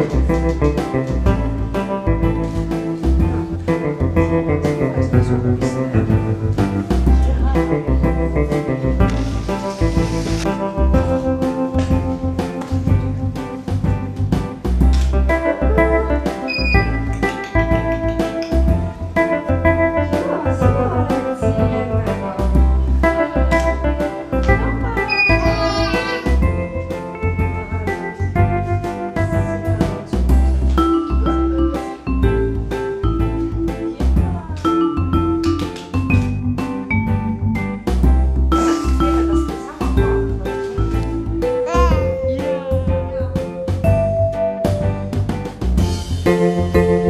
Thank you. Música